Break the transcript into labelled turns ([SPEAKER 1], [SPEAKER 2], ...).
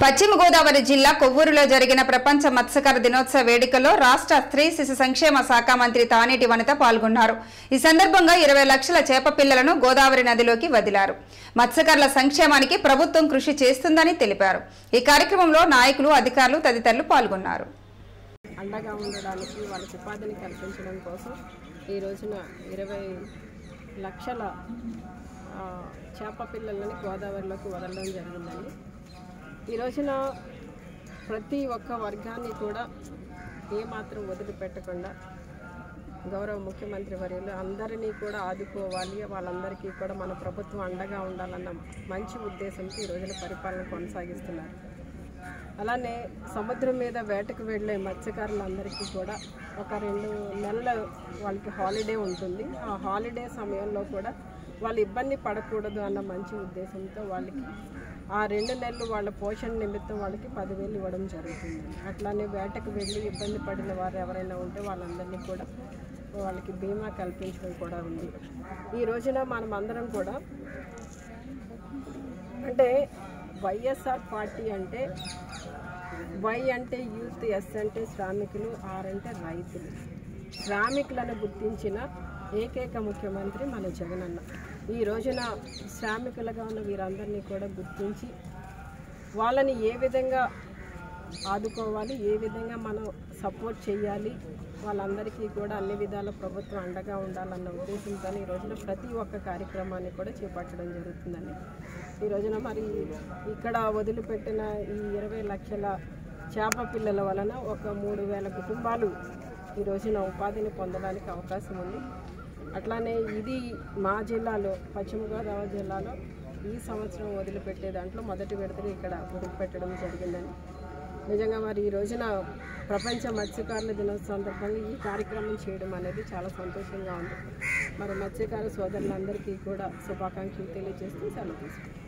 [SPEAKER 1] పశ్చిమ గోదావరి జిల్లా కొవ్వూరులో జరిగిన ప్రపంచ మత్స్యకార దినోత్సవ వేడుకలో రాష్ట్ర స్త్రీ శిశు సంక్షేమ శాఖ మంత్రి తానేటి వనిత పాల్గొన్నారు. ఈ సందర్భంగా ఇరవై లక్షల చేప పిల్లలను గోదావరి నదిలోకి వదిలారు. మత్స్యకారుల సంక్షేమానికి ప్రభుత్వం కృషి చేస్తుందని తెలిపారు. ఈ కార్యక్రమంలో నాయకులు అధికారులు తదితరులు పాల్గొన్నారు.
[SPEAKER 2] అండగా ఉండడానికి వాళ్ళకి ఉపాధిని కల్పించడం కోసం ఈ రోజున ఇరవై లక్షల చేప పిల్లలని గోదావరిలోకి వదలడం జరిగిందండి. ఈ రోజున ప్రతి ఒక్క వర్గాన్ని కూడా ఏమాత్రం వదిలిపెట్టకుండా గౌరవ ముఖ్యమంత్రి వర్యులు అందరినీ కూడా ఆదుకోవాలి. వాళ్ళందరికీ కూడా మన ప్రభుత్వం అండగా ఉండాలన్న మంచి ఉద్దేశంతో ఈ రోజున పరిపాలన కొనసాగిస్తున్నారు. అలానే సముద్రం మీద వేటకు వెళ్ళే మత్స్యకారులందరికీ కూడా ఒక రెండు నెలల వాళ్ళకి హాలిడే ఉంటుంది. ఆ హాలిడే సమయంలో కూడా వాళ్ళు ఇబ్బంది పడకూడదు అన్న మంచి ఉద్దేశంతో వాళ్ళకి ఆ రెండు నెలలు వాళ్ళ పోషణ నిమిత్తం వాళ్ళకి పదివేలు ఇవ్వడం జరుగుతుంది. అట్లానే వేటకు వెళ్ళి ఇబ్బంది పడిన వారు ఎవరైనా ఉంటే వాళ్ళందరినీ కూడా వాళ్ళకి బీమా కల్పించడం కూడా ఉంది. ఈ రోజున మనం అందరం కూడా అంటే వైఎస్ఆర్ పార్టీ అంటే వై అంటే యూత్ ఎస్ అంటే శ్రామికులు ఆర్ అంటే రైతులు. శ్రామికులను గుర్తించిన ఏకైక ముఖ్యమంత్రి మన జగనన్న. ఈ రోజున శ్రామికులుగా ఉన్న వీరందరినీ కూడా గుర్తించి వాళ్ళని ఏ విధంగా ఆదుకోవాలి. ఏ విధంగా మనం సపోర్ట్ చేయాలి? వాళ్ళందరికీ కూడా అన్ని విధాల ప్రభుత్వం అండగా ఉండాలన్న ఉద్దేశంతో ఈ రోజున ప్రతి ఒక్క కార్యక్రమాన్ని కూడా చేపట్టడం జరుగుతుందండి. ఈ రోజున మరి ఇక్కడ వదిలిపెట్టిన ఈ ఇరవై లక్షల చేప పిల్లల వలన ఒక మూడు వేల కుటుంబాలు ఈ రోజున ఉపాధిని పొందడానికి అవకాశం ఉంది. అట్లానే ఇది మా జిల్లాలో పశ్చిమ గోదావరి జిల్లాలో ఈ సంవత్సరం వదిలిపెట్టే దాంట్లో మొదటి విడతలు ఇక్కడ వదిలిపెట్టడం జరిగిందండి. నిజంగా మరి ఈ రోజున ప్రపంచ మత్స్యకారుల దినోత్సవం సందర్భంగా ఈ కార్యక్రమం చేయడం అనేది చాలా సంతోషంగా ఉంది. మరి మత్స్యకార సోదరులందరికీ కూడా శుభాకాంక్షలు తెలియజేస్తూ సెలవు తీసుకుంటాం